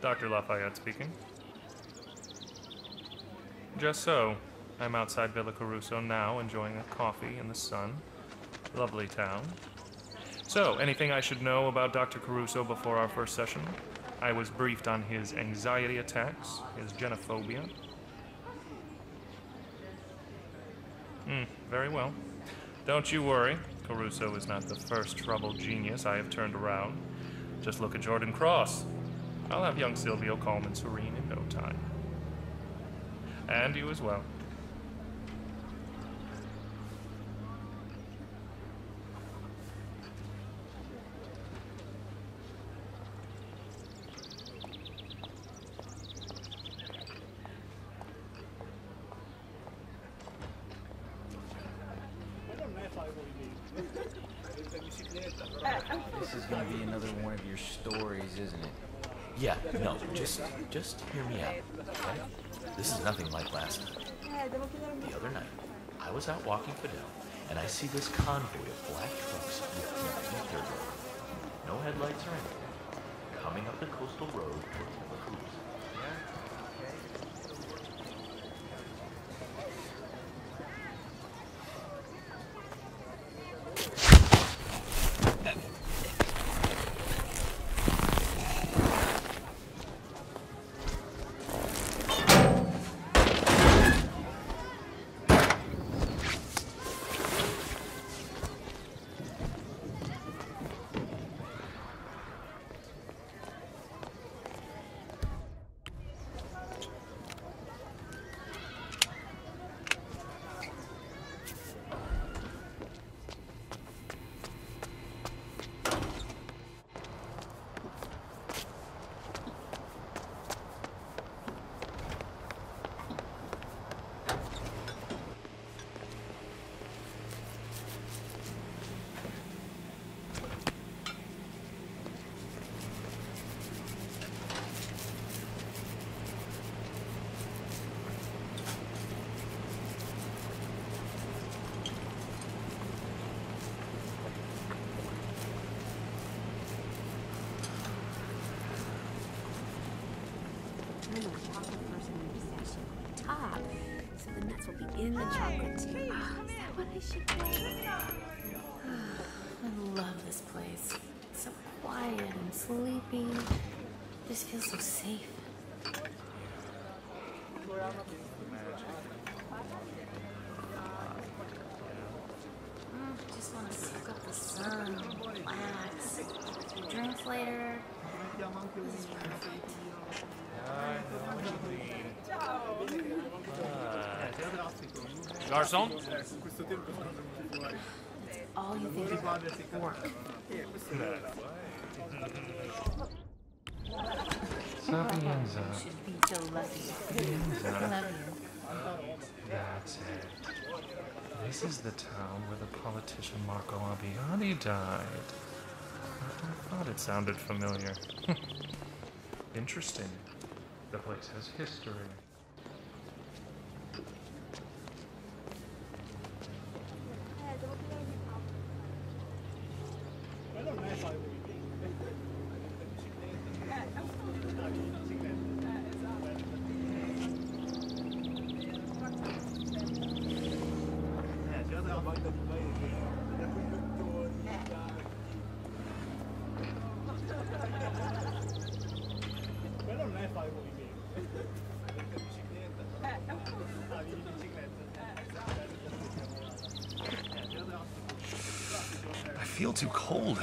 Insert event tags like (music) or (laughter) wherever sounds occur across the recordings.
Dr. Lafayette speaking. Just so. I'm outside Villa Caruso now, enjoying a coffee in the sun. Lovely town. So, anything I should know about Dr. Caruso before our first session? I was briefed on his anxiety attacks, his genophobia. Hmm, very well. Don't you worry. Caruso is not the first troubled genius I have turned around. Just look at Jordan Cross. I'll have young Silvio calm and serene in no time. And you as well. This is gonna be another one of your stories, isn't it? Yeah, no, just just hear me out, okay? This is nothing like last night. The other night, I was out walking Fidel, and I see this convoy of black trucks with no. No headlights or anything. Coming up the coastal road toward Villa Caruso. I'm gonna chocolate first and pistachio on top. So the nuts will be in the chocolate too. Ah, is that what I should do? (sighs) I love this place. It's so quiet and sleepy. Just feels so safe. Mm, just want to soak up the sun, relax, drinks later. This is perfect. Garçon? All you think about work. Sapienza. Should be so lucky. Love you. That's it. This is the town where the politician Marco Abbiati died. I thought it sounded familiar. (laughs) Interesting. The place has history. Feel too cold.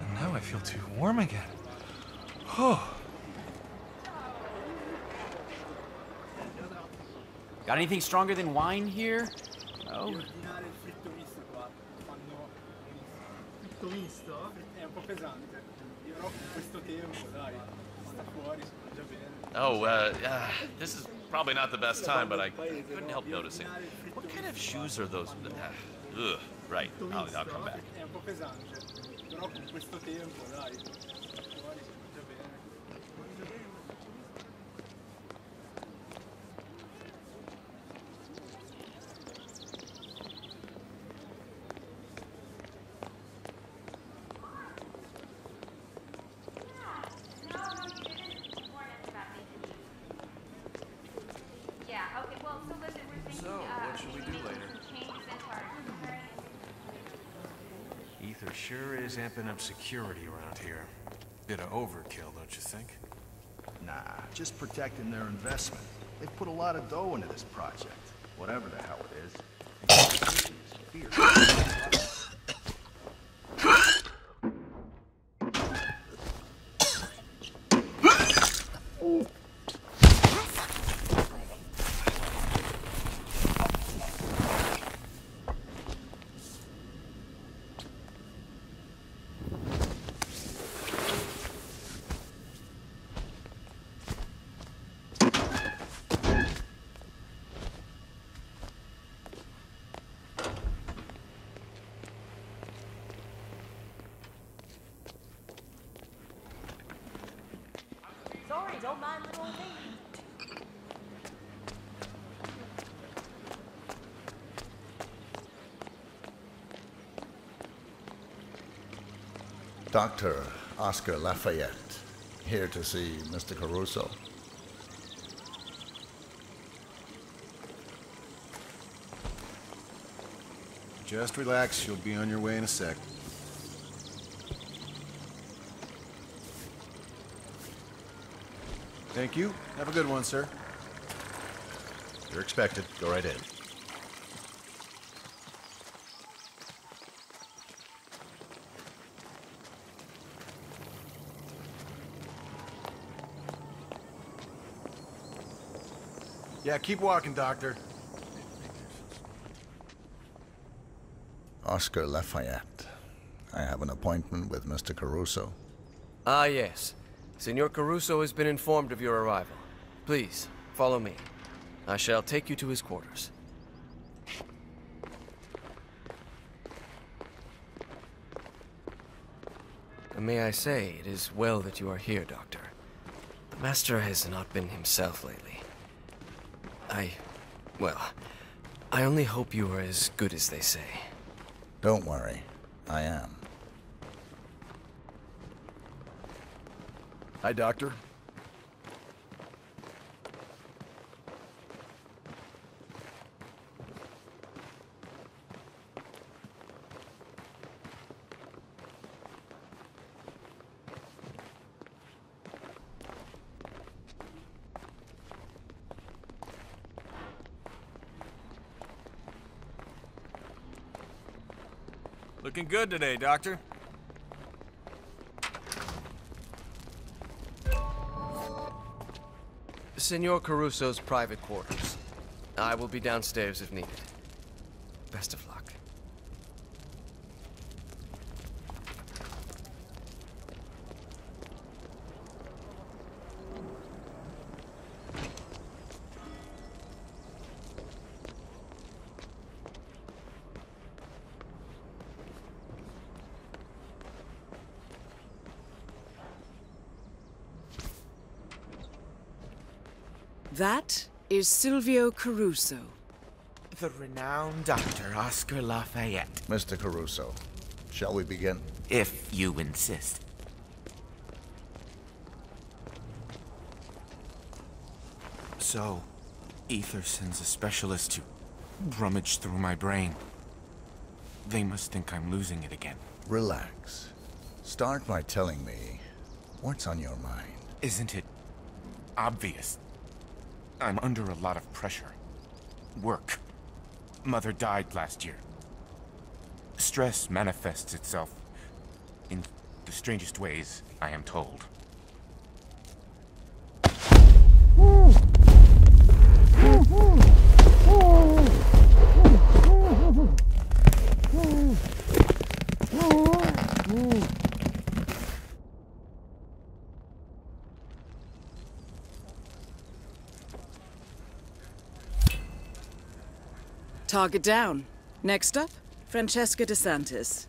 And now I feel too warm again. Oh. Got anything stronger than wine here? No. ordinare il fritto misto qua fanno il fritto misto è un po' pesante però con questo tempo dai sta fuori sta già bene Oh, uh, uh, this is probably not the best time, but I couldn't help noticing. What kind of shoes are those? Uh, ugh, right, I'll, I'll come back. è un po' pesante però con questo tempo dai is amping up security around here. Bit of overkill, don't you think? Nah, just protecting their investment. They've put a lot of dough into this project, whatever the hell it is. Sorry, don't mind little old me. Dr. Oscar Lafayette, here to see Mr. Caruso. Just relax, you'll be on your way in a sec. Thank you. Have a good one, sir. You're expected. Go right in. Yeah, keep walking, Doctor. Oscar Lafayette. I have an appointment with Mr. Caruso. Ah, yes. Senor Caruso has been informed of your arrival. Please, follow me. I shall take you to his quarters. May I say, it is well that you are here, Doctor. The Master has not been himself lately. I... well, I only hope you are as good as they say. Don't worry. I am. Hi, Doctor. Looking good today, Doctor. Senor Caruso's private quarters. I will be downstairs if needed. Best of luck. That is Silvio Caruso. The renowned Dr. Oscar Lafayette, Mr. Caruso, shall we begin? if you insist. So, Ether sends a specialist to rummage through my brain. They must think I'm losing it again. Relax. Start by telling me what's on your mind. Isn't it obvious? I'm under a lot of pressure. Work. Mother died last year. Stress manifests itself in the strangest ways, I am told. Target down. Next up, Francesca DeSantis.